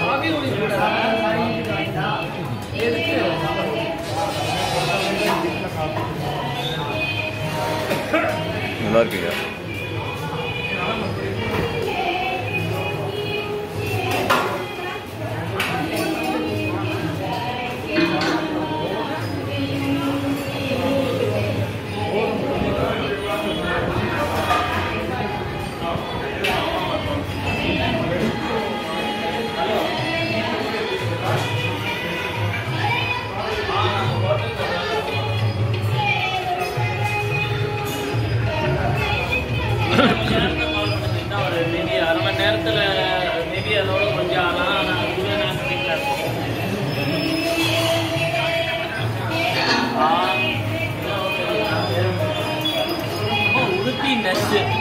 아비돌이 நல்லா இருக்குங்க 定的是